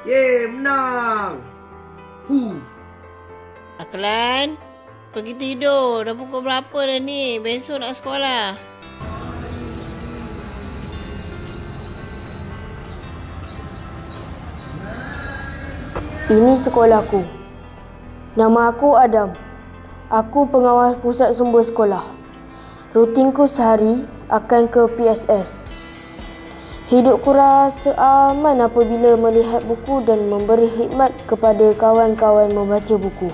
Yeay, menang. Hu. Aklan, pergi tidur. Dah pukul berapa dah ni? Besok nak sekolah. Ini sekolahku. Nama aku Adam. Aku pengawas pusat sumber sekolah. Rutinku sehari akan ke PSS. Hidupku rasa aman apabila melihat buku dan memberi khidmat kepada kawan-kawan membaca buku.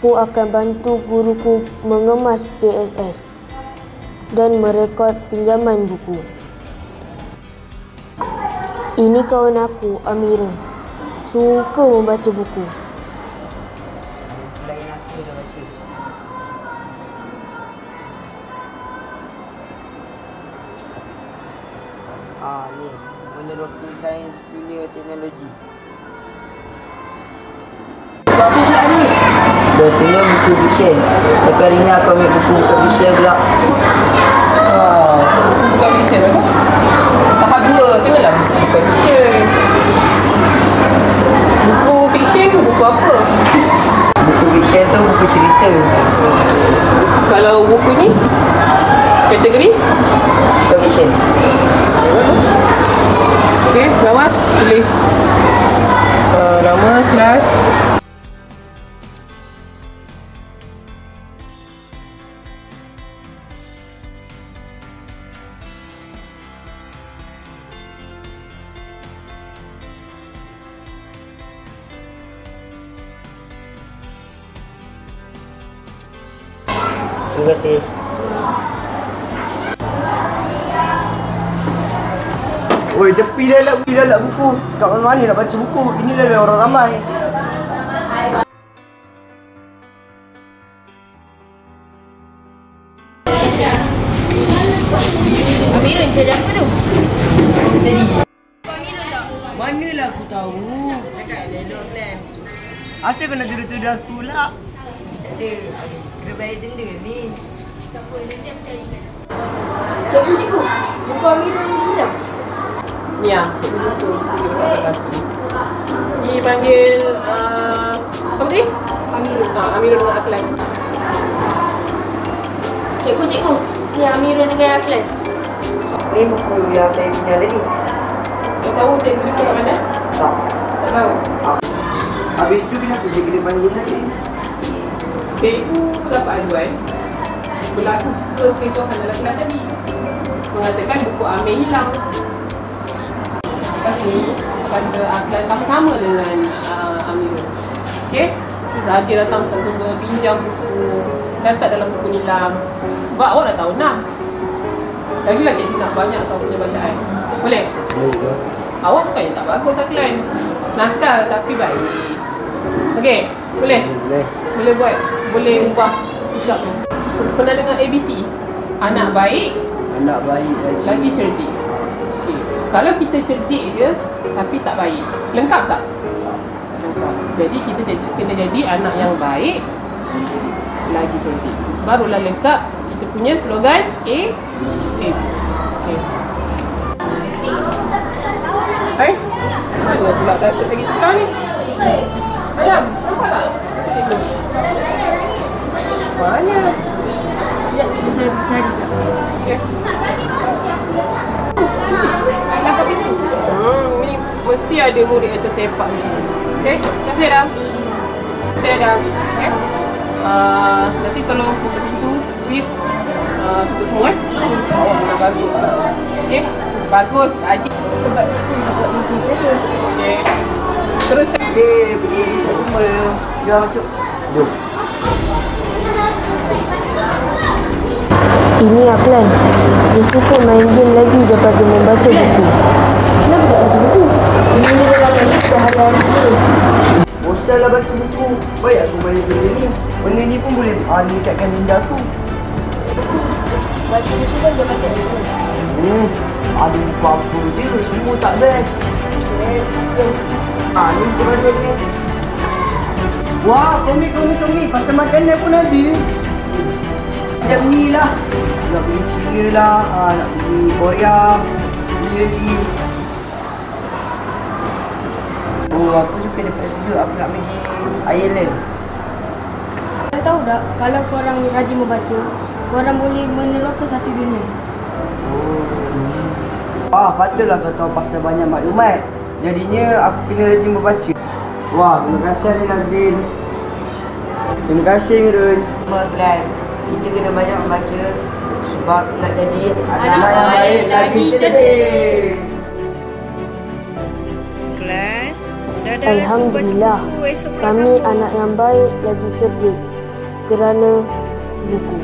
Aku akan bantu guruku mengemas PSS dan merekod pinjaman buku. Ini kawan aku, Amirul. Suka membaca buku. Lain aku dah baca. Ah, ni. Sains dunia teknologi. Biasanya buku fiksyen. Tapi hari ni aku ambil buku buku fiksyen pula. Ah, bukan fiction bagus. Tahap dua kenalah bukan fiction. Buku apa? Buku fiksyen tu buku cerita. Kalau buku ni kategori fiksyen. Okey, lawas tulis Terima kasih. Oi, tepi dah lah, dah lah buku. Kat mana-mana nak baca buku. Ini dah orang ramai. Amirul cari apa tu? Tadi. Amirul tak? Manalah aku tahu. Cakap elok Aklan. Asal kau nak tuduh-tuduh aku pula? Ada. Kena bayar denda ni. Tak apa, nanti aku cari kan. Cikgu, cikgu. Buku ni hilang. ni ah, buku ni. Panggil uh, siapa ni? Amirul. Ah, Amirul dengan Aklan. Cikgu, cikgu. Ni Amirul dengan Aklan. Ni buku yang saya punya tadi. Kau tahu cikgu duduk kat mana? Tak. Tak tahu. Habis tu kenapa saya kena panggil nasi? Cikgu dapat aduan berlaku kekecohan dalam kelas tadi. Mengatakan buku Amir hilang. Lepas ni, pada Aklan sama-sama dengan uh, Amir. Okey? Raja datang tak semua pinjam buku, catat dalam buku nilam. Sebab awak dah tahu enam. Lagilah cikgu nak banyak kau punya bacaan. Boleh? Boleh Awak bukan yang tak bagus Aklan. Nakal tapi baik. Okey? Boleh? Boleh. boleh buat boleh ubah sikap ni pernah dengar ABC anak baik Anak baik lagi. lagi cerdik okay. kalau kita cerdik je tapi tak baik lengkap tak lengkap jadi kita kena jadi anak yang baik lagi cerdik barulah lengkap kita punya slogan A ABC okay. Eh, mana pula kasut lagi sekarang ni? Adam, Mana? Sekejap, cikgu saya cari sekejap. Okay. Pintu. Hmm, ni mesti ada murid yang tersepak ni. Okay, terima kasih Adam. Terima kasih Adam. Okay. Uh, nanti tolong tutup pintu, Swiss. Uh, tutup semua eh. Memang bagus. Okay. Bagus, adik. Sebab cikgu nak buat meeting saya. Okay. Teruskan. Okey, pergi semua. Dah masuk. Jom. Ini Aklan. Dia suka main game lagi daripada membaca buku. Kenapa tak baca buku? Ini dia dalam lagi sehari-hari dia. Bosanlah baca buku. Baik aku main benda ni. Benda ni pun boleh ah, meningkatkan minda aku. Baca buku kan dia baca buku. Hmm. Ada apa-apa je. Semua tak best. Eh. Ah, ni berada ni. Wah, komik, komik, komik. Pasal makanan pun ada. Macam ni lah. Nak pergi China lah. ah, nak pergi Korea. Ni. Oh, aku suka dekat sejuk. Aku nak pergi Ireland. Kau tahu tak, kalau korang rajin membaca, korang boleh menelurkan satu dunia. Wah, patutlah kau tahu pasal banyak maklumat. Jadinya aku kena rajin membaca. Wah, terima kasih Ali Nazrin. Terima kasih Mirun. Semua kelas, kita kena banyak membaca sebab nak jadi anak yang baik lagi cerdik. Kelas, dah dah Alhamdulillah, kami anak yang baik lagi cerdik kerana buku.